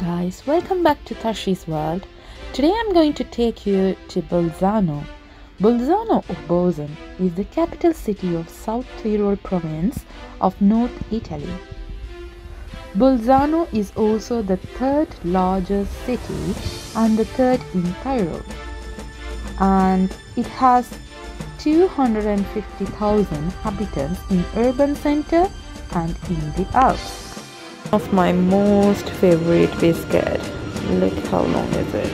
Guys, welcome back to Tharshi's World. Today I'm going to take you to Bolzano. Bolzano or Bozen is the capital city of South Tyrol province of North Italy. Bolzano is also the third largest city and the third in Tyrol. And it has 250,000 inhabitants in urban center and in the Alps of my most favorite biscuit. Look how long is it?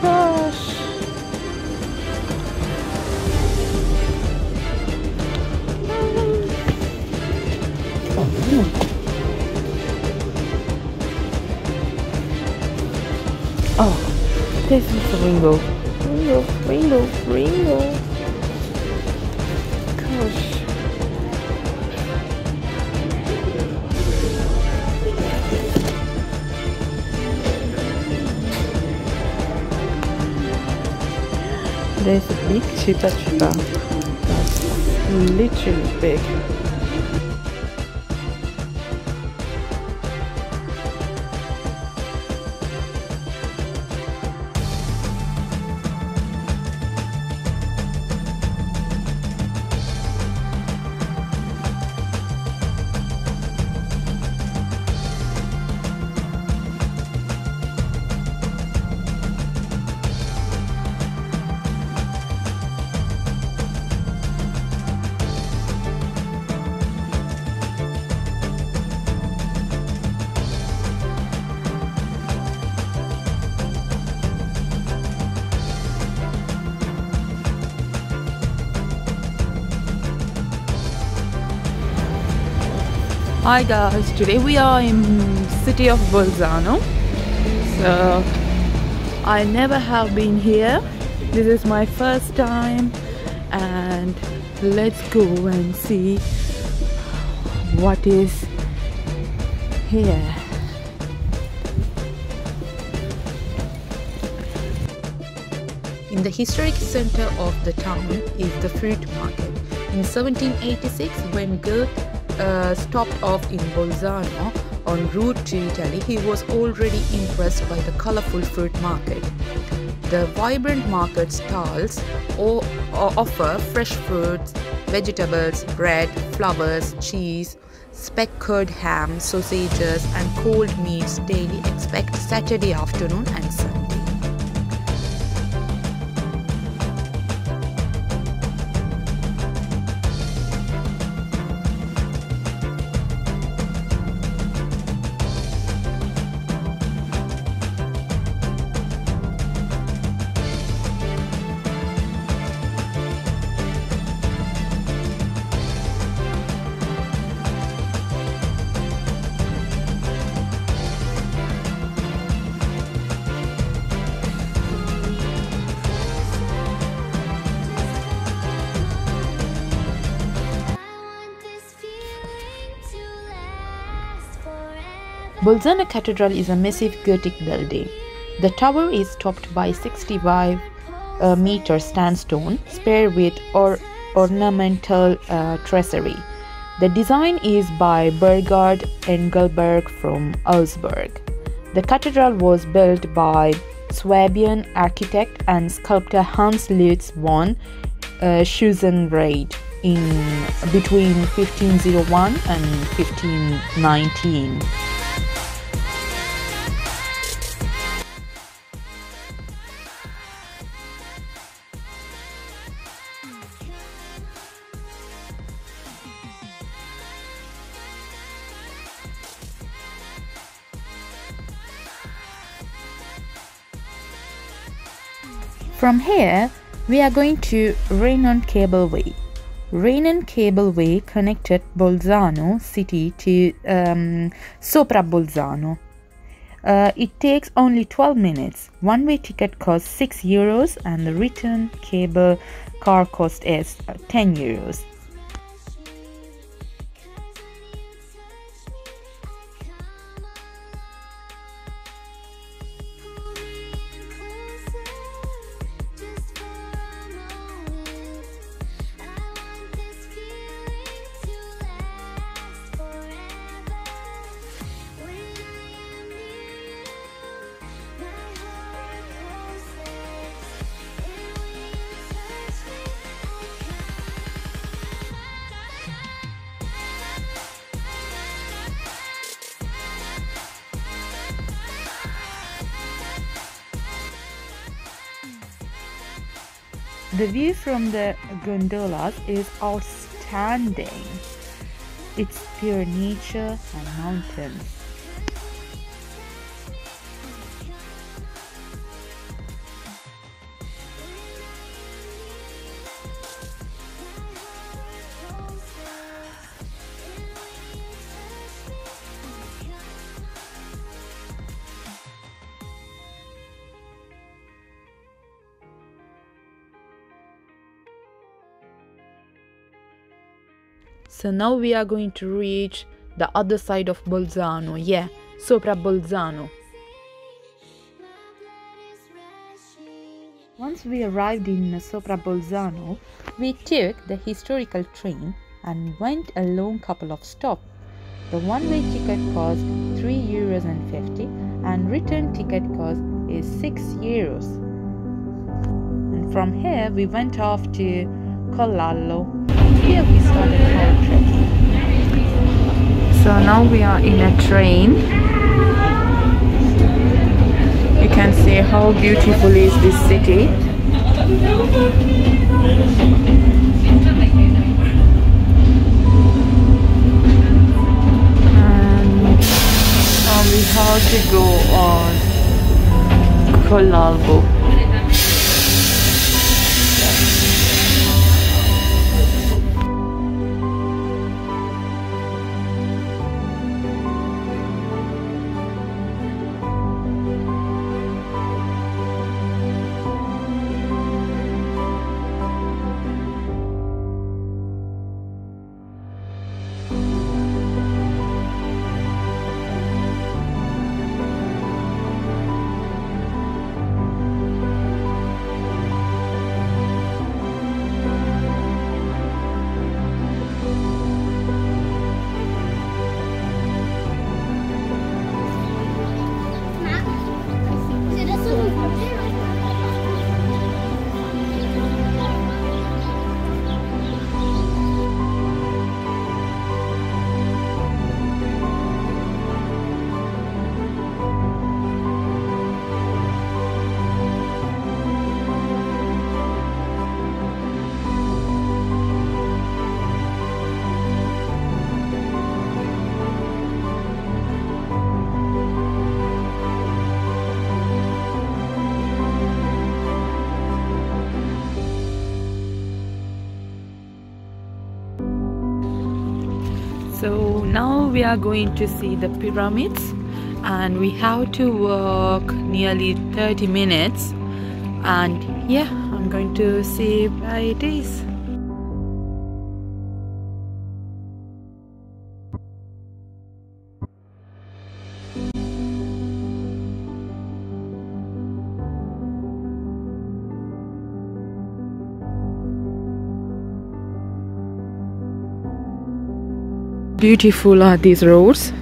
Gosh. Oh, this is rainbow. Rainbow, rainbow, rainbow. There's a big chipa chipa. That's literally big. Hi guys, today we are in city of Bolzano. So I never have been here. This is my first time and let's go and see what is here. In the historic center of the town is the fruit market. In 1786 when Goethe uh, stopped off in Bolzano en route to Italy, he was already impressed by the colorful fruit market. The vibrant market stalls offer fresh fruits, vegetables, bread, flowers, cheese, speckled ham, sausages, and cold meats daily except Saturday afternoon and Sunday. Bolzano Cathedral is a massive Gothic building. The tower is topped by 65 uh, meter sandstone, spared with or ornamental uh, tracery. The design is by Burkhard Engelberg from Augsburg. The cathedral was built by Swabian architect and sculptor Hans Lutz von uh, in between 1501 and 1519. From here, we are going to Renon Cableway. Renon Cableway connected Bolzano city to um, Sopra Bolzano. Uh, it takes only 12 minutes. One way ticket costs 6 euros and the return cable car cost is 10 euros. The view from the gondolas is outstanding. It's pure nature and mountains. So now we are going to reach the other side of Bolzano. Yeah, Sopra Bolzano. Once we arrived in Sopra Bolzano, we took the historical train and went a long couple of stops. The one-way ticket cost 3 euros and 50 and return ticket cost is 6 euros. And from here we went off to Collalbo here we started our trip. So now we are in a train. You can see how beautiful is this city. And now we have to go on Collalbo. Now we are going to see the pyramids and we have to walk nearly 30 minutes. And yeah I'm going to see where it is beautiful are these roads.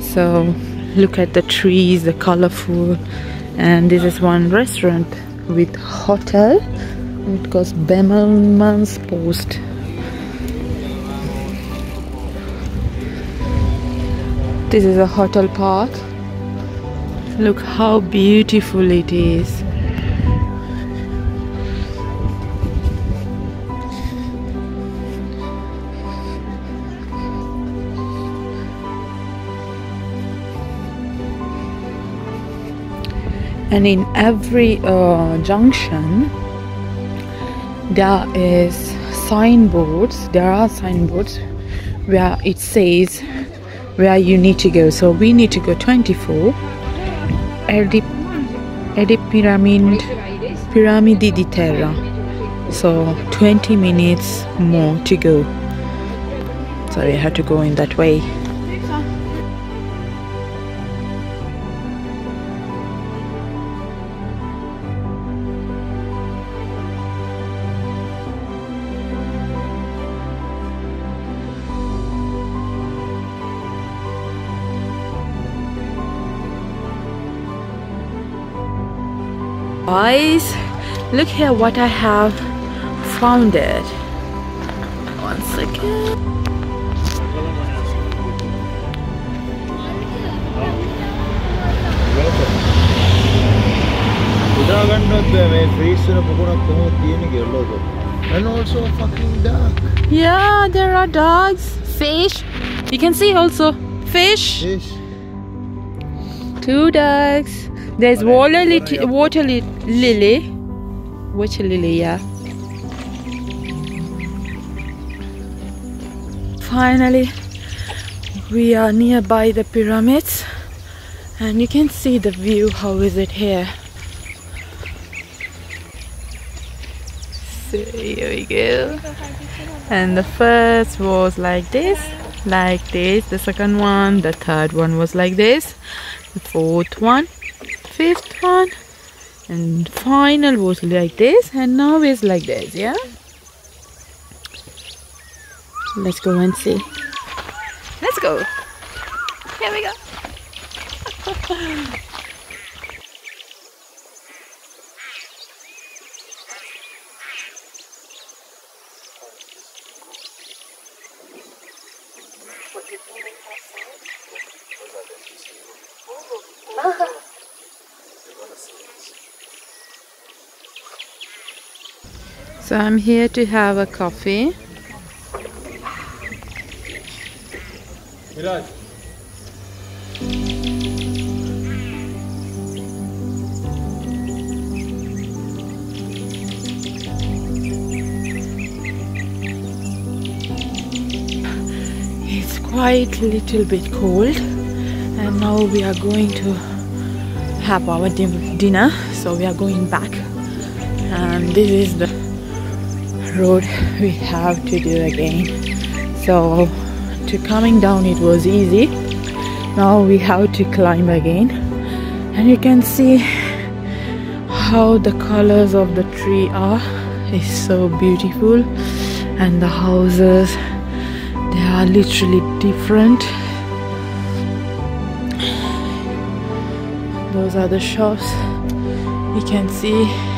So look at the trees the colorful. And this is one restaurant with hotel. It goes Bemelmans Post. This is a hotel park. Look how beautiful it is and in every uh, junction there is signboards. There are signboards where it says where you need to go. So we need to go 24 Edip, Pyramid Piramidi di Terra. So 20 minutes more to go. So we have to go in that way Guys, look here what I have found it. One second. And also fucking duck. Yeah, there are dogs, fish. You can see also fish. Fish. Two ducks. There's water, what lit- are you- water li- lily. Water lily, yeah. Finally, we are nearby the pyramids, and you can see the view. How is it here? So here we go. And the first was like this, like this. The second one, the third one was like this. The fourth one, fifth one, and final was like this. And now is like this. Yeah. Let's go and see. Let's go. Here we go. So I'm here to have a coffee. Miraj. It's quite little bit cold, and now we are going to have our dinner. So we are going back, and this is the road we have to do again. So to coming down, it was easy. Now we have to climb again, and you can see how the colors of the tree are. It's so beautiful, and the houses they are literally different. Those are the shops you can see.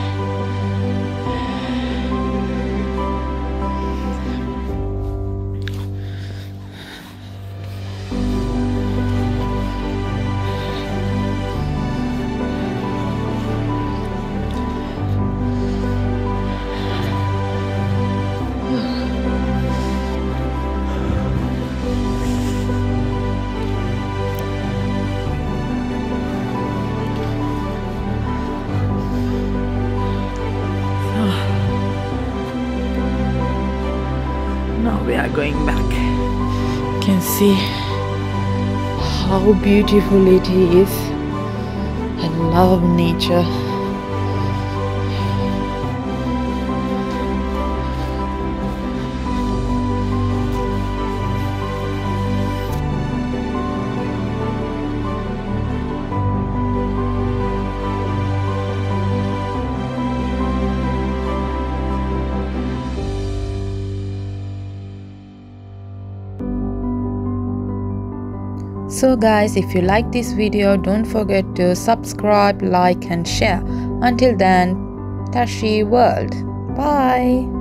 We are going back. You can see how beautiful it is. I love nature. So guys, if you like this video, don't forget to subscribe, like and share. Until then, Tharshi World. Bye.